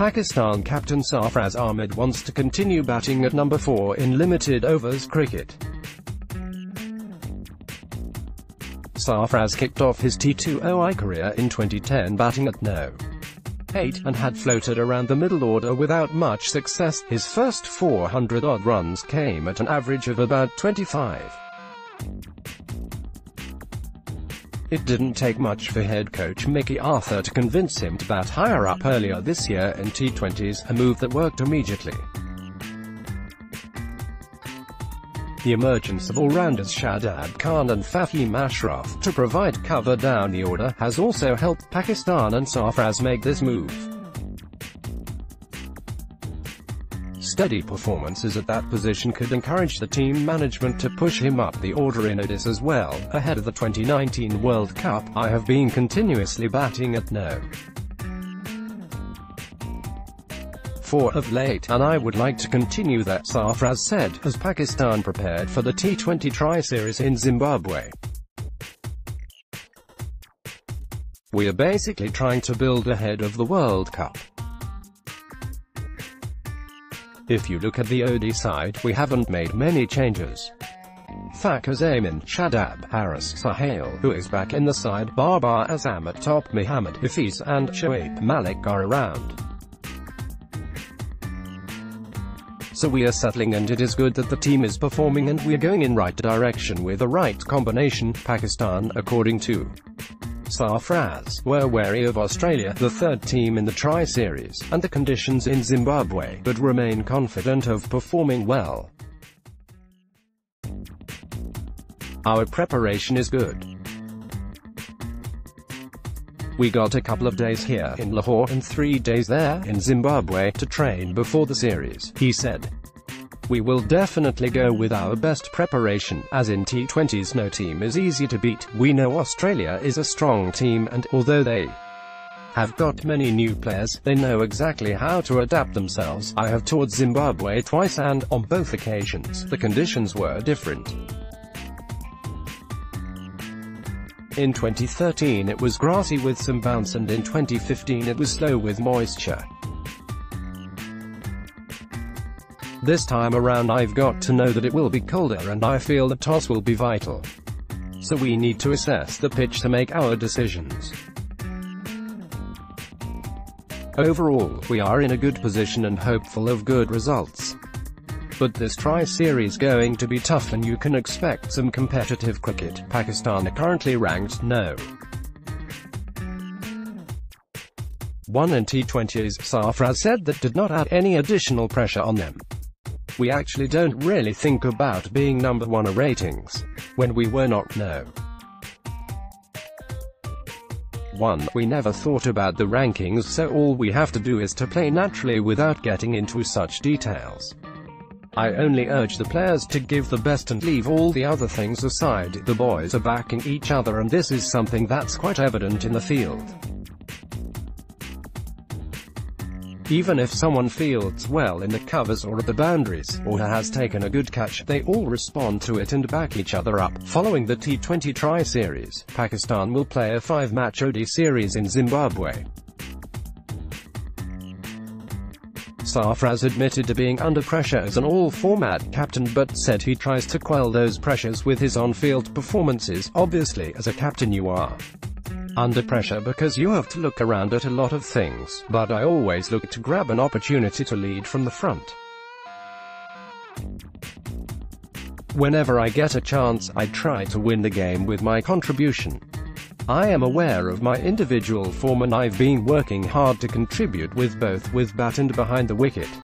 Pakistan captain Sarfraz Ahmed wants to continue batting at number 4 in limited overs cricket. Sarfraz kicked off his T20I career in 2010 batting at no. 8 and had floated around the middle order without much success. His first 400-odd runs came at an average of about 25. It didn't take much for head coach Mickey Arthur to convince him to bat higher up earlier this year in T20s, a move that worked immediately. The emergence of all-rounders Shadab Khan and Fahim Ashraf to provide cover down the order has also helped Pakistan and Sarfraz make this move. Steady performances at that position could encourage the team management to push him up the order in ODIs as well. Ahead of the 2019 World Cup, I have been continuously batting at no. 4 of late, and I would like to continue that Sarfraz said, as Pakistan prepared for the T20 Tri-Series in Zimbabwe. We are basically trying to build ahead of the World Cup. If you look at the OD side, we haven't made many changes. Fakhar Zaman, Shadab, Haris Sohail, who is back in the side, Babar Azam at top, Muhammad Hafeez and Shoaib Malik are around. So we are settling and it is good that the team is performing and we're going in right direction with the right combination, Pakistan, according to Sarfraz, were wary of Australia, the third team in the Tri-Series, and the conditions in Zimbabwe, but remain confident of performing well. Our preparation is good. We got a couple of days here in Lahore and three days there in Zimbabwe to train before the series, he said. We will definitely go with our best preparation, as in T20s no team is easy to beat. We know Australia is a strong team and, although they have got many new players, they know exactly how to adapt themselves. I have toured Zimbabwe twice and, on both occasions, the conditions were different. In 2013 it was grassy with some bounce and in 2015 it was slow with moisture. This time around I've got to know that it will be colder and I feel the toss will be vital. So we need to assess the pitch to make our decisions. Overall, we are in a good position and hopeful of good results. But this tri-series going to be tough and you can expect some competitive cricket. Pakistan are currently ranked no. 1 in T20s, Sarfraz said that did not add any additional pressure on them. We actually don't really think about being number one in ratings. When we were not no. 1. We never thought about the rankings so all we have to do is to play naturally without getting into such details. I only urge the players to give the best and leave all the other things aside. The boys are backing each other and this is something that's quite evident in the field. Even if someone fields well in the covers or at the boundaries, or has taken a good catch, they all respond to it and back each other up. Following the T20 Tri-Series, Pakistan will play a five-match OD series in Zimbabwe. Sarfraz admitted to being under pressure as an all-format captain but said he tries to quell those pressures with his on-field performances. Obviously, as a captain you are under pressure because you have to look around at a lot of things, but I always look to grab an opportunity to lead from the front. Whenever I get a chance, I try to win the game with my contribution. I am aware of my individual form and I've been working hard to contribute with both with bat and behind the wicket.